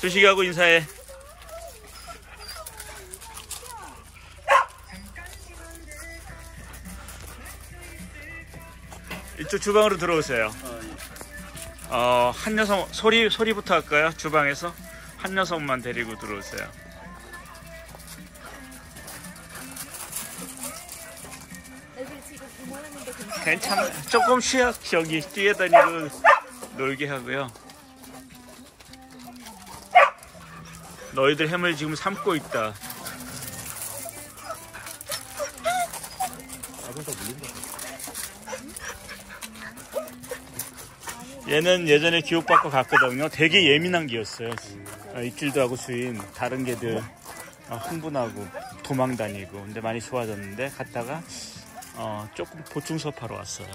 조식이하고 인사해. 이쪽 주방으로 들어오세요. 어, 한 녀석 소리 소리부터 할까요? 주방에서 한 녀석만 데리고 들어오세요. 괜찮아? 조금 쉬어. 저기 뛰어다니고 놀게 하고요. 너희들 햄을 지금 삶고 있다. 얘는 예전에 교육받고 갔거든요. 되게 예민한 개였어요. 어, 입질도 하고 수인 다른 개들 어, 흥분하고 도망 다니고 근데 많이 좋아졌는데 갔다가 어, 조금 왔어요.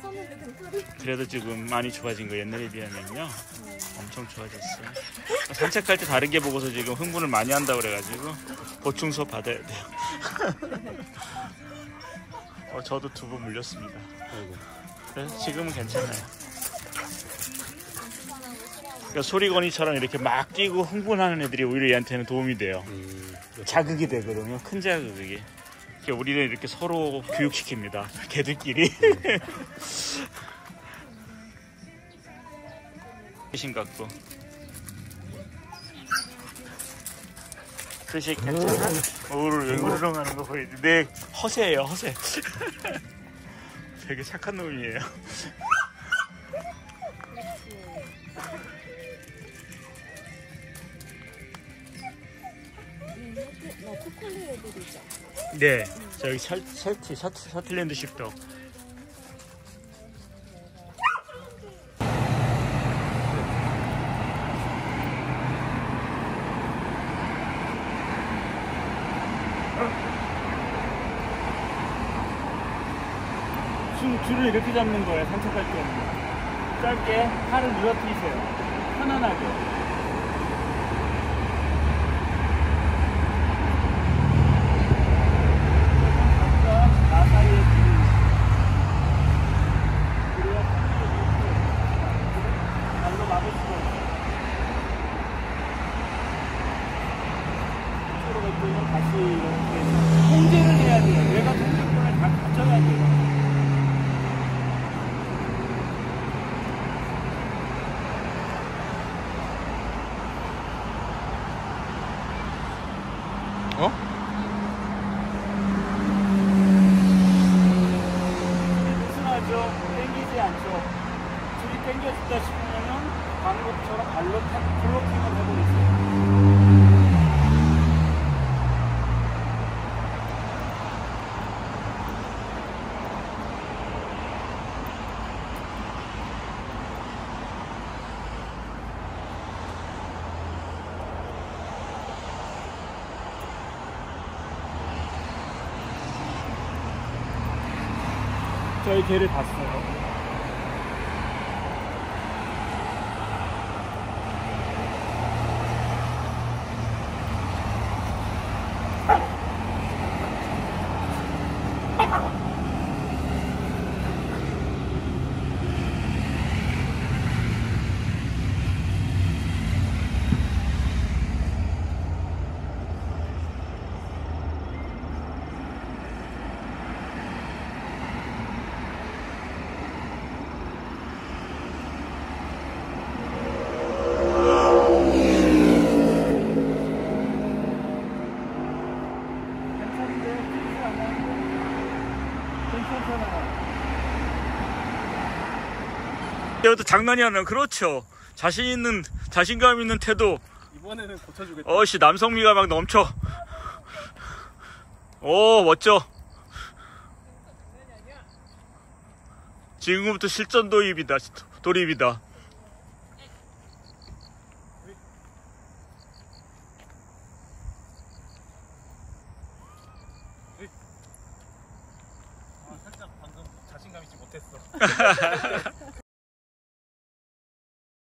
섰는데 그 털이 그래도 지금 많이 좋아진 거 옛날에 비하면요. 엄청 좋아졌어요. 산책할 때 다른 게 보고서 지금 흥분을 많이 한다 그래가지고 보충 수업 받아야 돼요. 어, 저도 두 번 물렸습니다. 그래서 지금은 괜찮아요. 그러니까 소리거니처럼 이렇게 막 뛰고 흥분하는 애들이 오히려 얘한테는 도움이 돼요. 자극이 되거든요. 큰 자극이. 우리는 이렇게 서로 교육시킵니다. 개들끼리. 신 같고. 뜻이 괜찮아? 오를 으르렁 하는 거 보이지? 네, 허세예요, 허세. 되게 착한 놈이에요. 얘네들 뭐? 네, 저기 설, 설치, 셔, 셔틀랜드 십덕. 줄, 줄을 이렇게 잡는 거예요, 산책할 때는. 짧게 팔을 늘어뜨리세요. 편안하게. 나 사이에 줄이 그래야 발로 막을 수가 없어. 이쪽으로 갈 때는 다시 이렇게 통제를 해야 돼요. 내가 통제권을 다 가져야 돼요. 어? 순하죠? 땡기지 않죠? 줄이 땡겨진다 싶으면 방금처럼 발로 탁 블로킹을 해버리세요. 저희 개를 봤어요. 괜찮은데 튀지 않았는데 괜찮잖아요. 이것도 장난이 아니라 그렇죠. 자신 있는 자신감 있는 태도. 이번에는 고쳐주겠다. 어씨 남성미가 막 넘쳐. 오 멋져. 지금부터 실전 도입이다. 돌입이다. 됐어